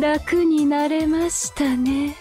楽になれましたね。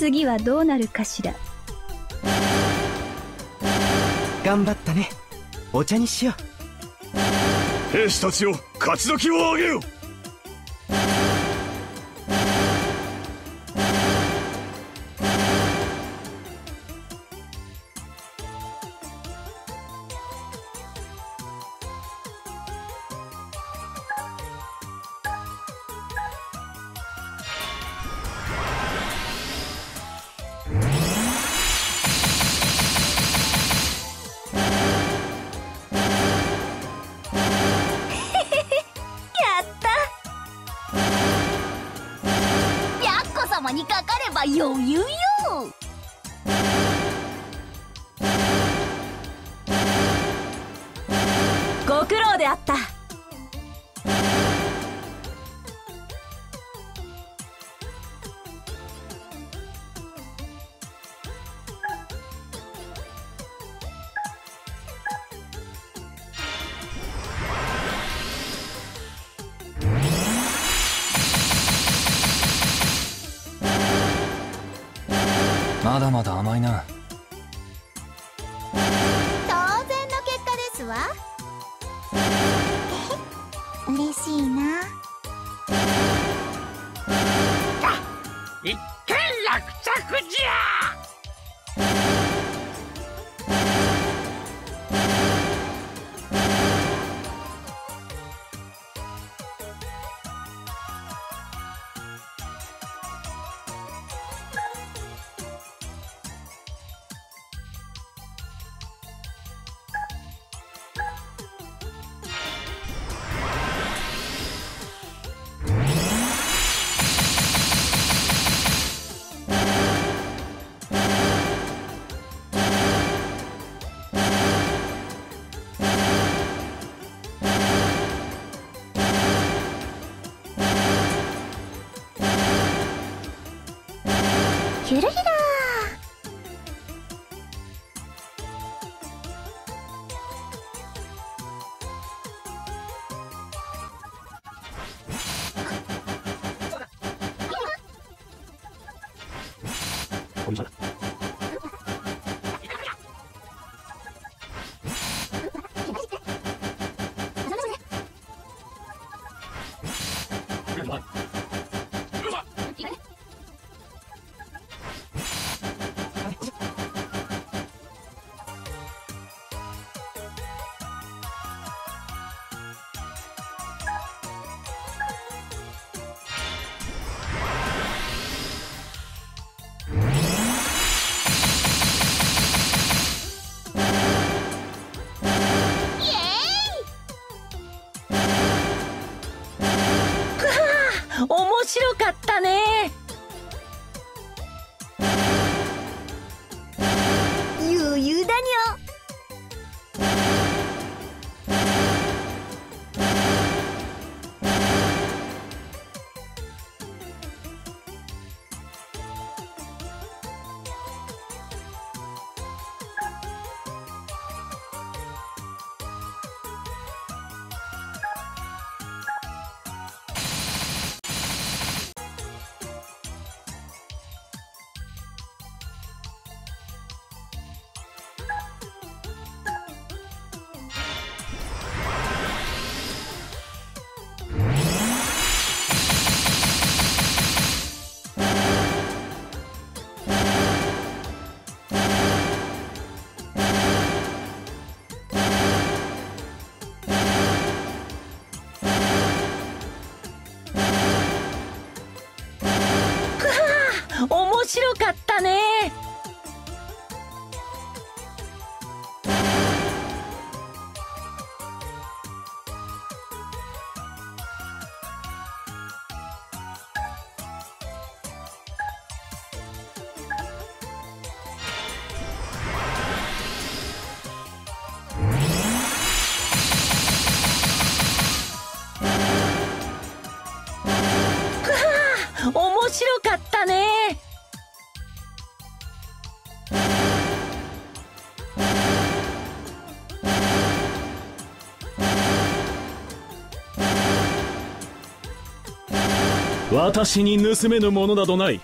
次はどうなるかしら。頑張ったね。お茶にしよう。兵士たちよ勝ち時を上げよ。や余裕よご苦労であった。まだまだ甘いな。当然の結果ですわ。嬉しいな。一件落着じゃ面白かったね。白か私に盗めぬものなどない。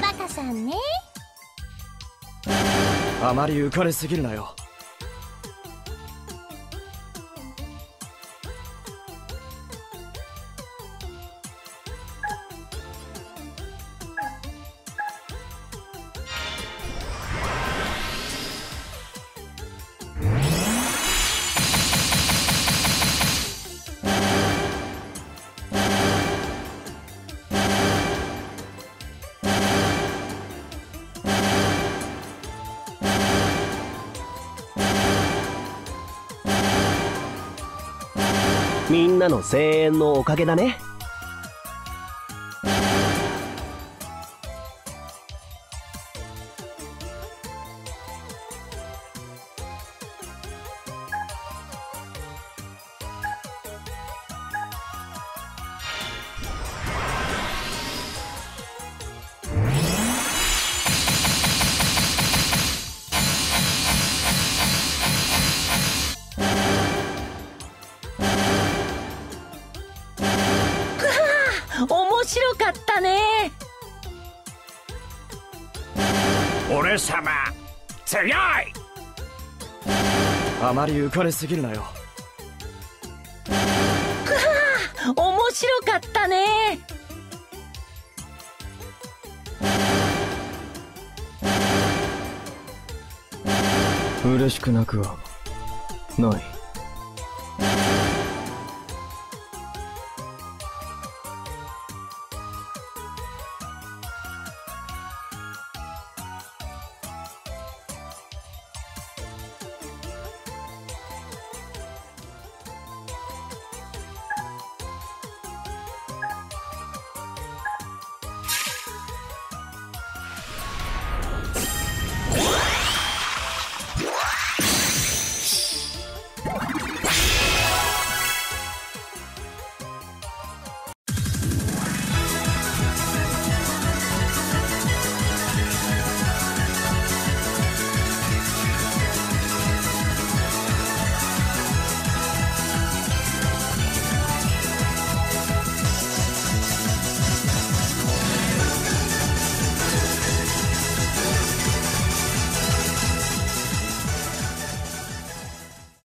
バカさんね。あまり浮かれすぎるなよ。みんなの声援のおかげだね。白かったね。俺様強い。あまり浮かれすぎるなよ。面白かったね。嬉しくなくはない